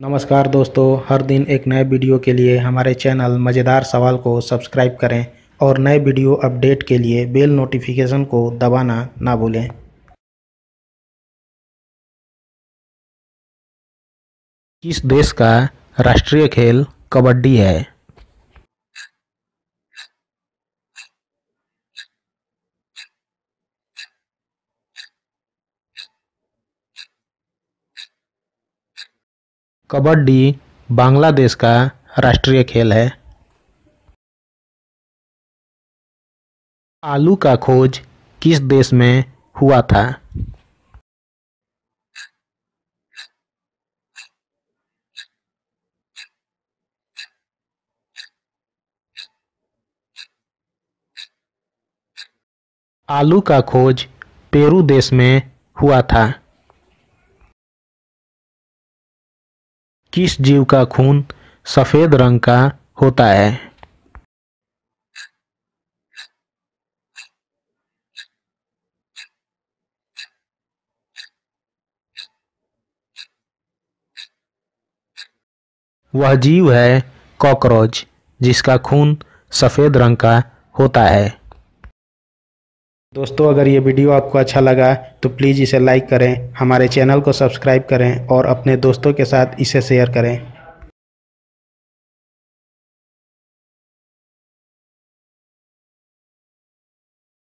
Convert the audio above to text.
नमस्कार दोस्तों, हर दिन एक नए वीडियो के लिए हमारे चैनल मज़ेदार सवाल को सब्सक्राइब करें और नए वीडियो अपडेट के लिए बेल नोटिफिकेशन को दबाना ना भूलें। किस देश का राष्ट्रीय खेल कबड्डी है। कबड्डी बांग्लादेश का राष्ट्रीय खेल है। आलू का खोज किस देश में हुआ था? आलू का खोज पेरू देश में हुआ था। किस जीव का खून सफ़ेद रंग का होता है? वह जीव है कॉकरोच, जिसका खून सफ़ेद रंग का होता है। दोस्तों, अगर ये वीडियो आपको अच्छा लगा तो प्लीज़ इसे लाइक करें, हमारे चैनल को सब्सक्राइब करें और अपने दोस्तों के साथ इसे शेयर करें।